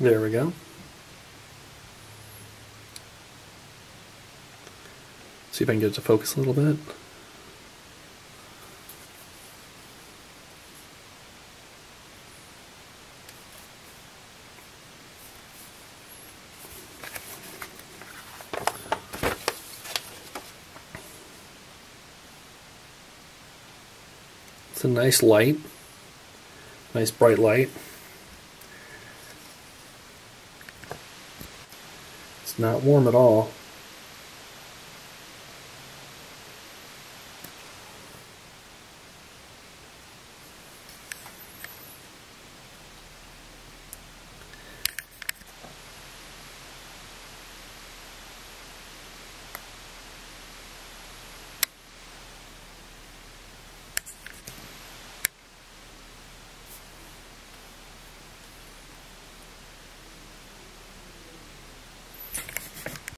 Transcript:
There we go. See if I can get it to focus a little bit. It's a nice light, nice bright light. It's not warm at all.